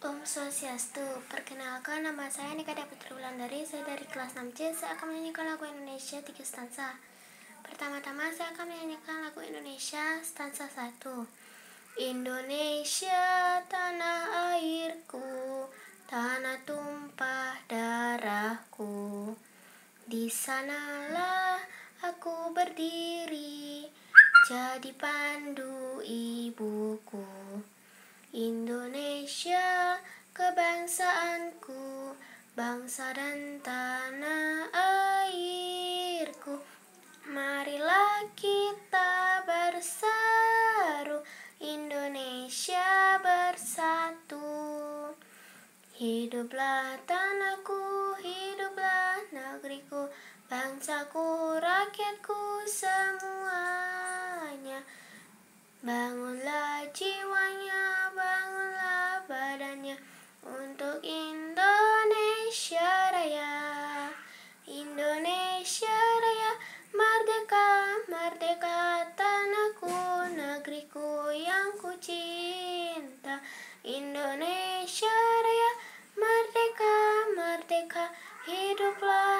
Om Swastiastu, perkenalkan nama saya Nika Dapat Wulandari, saya dari kelas 6C, saya akan menyanyikan lagu Indonesia 3 stansa. Pertama-tama saya akan menyanyikan lagu Indonesia stansa 1. Indonesia tanah airku, tanah tumpah darahku. Di sanalah aku berdiri, jadi pandu ibuku. Indonesia kebangsaanku, bangsa dan tanah airku. Marilah kita berseru, Indonesia bersatu. Hiduplah tanahku, hiduplah negeriku, bangsaku, rakyatku semuanya. Bangunlah yang ku cinta. Indonesia Raya, merdeka, merdeka, hiduplah.